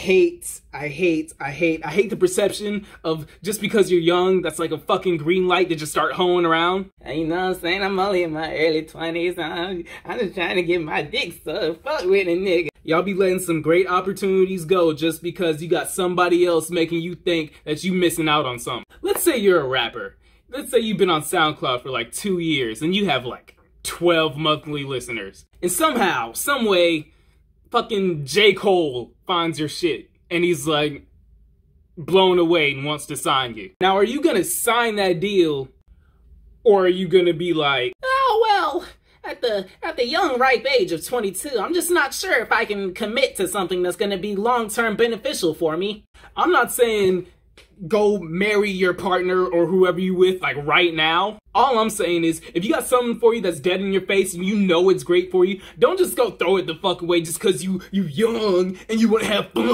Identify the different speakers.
Speaker 1: hate, I hate, I hate, I hate the perception of just because you're young, that's like a fucking green light to just start hoeing around.
Speaker 2: You know what I'm saying? I'm only in my early 20s. I'm, I'm just trying to get my dick sucked. Fuck with a nigga.
Speaker 1: Y'all be letting some great opportunities go just because you got somebody else making you think that you missing out on something. Let's say you're a rapper. Let's say you've been on SoundCloud for like two years and you have like 12 monthly listeners. And somehow, some way, fucking J. Cole finds your shit and he's like blown away and wants to sign you. Now, are you gonna sign that deal or are you gonna be like,
Speaker 2: oh, well, at the at the young ripe age of 22 i'm just not sure if i can commit to something that's going to be long-term beneficial for me
Speaker 1: i'm not saying go marry your partner or whoever you with like right now all i'm saying is if you got something for you that's dead in your face and you know it's great for you don't just go throw it the fuck away just because you you young and you want to have fun